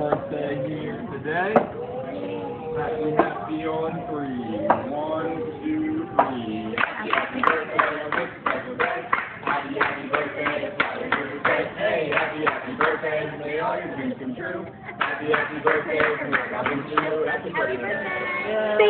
birthday here today. Happy, happy on three. One, two, three. Happy, happy birthday Happy birthday! Happy, happy birthday, happy birthday. Hey, happy, happy birthday, may all your dreams come true. Happy, happy birthday, Happy, happy birthday. Happy birthday.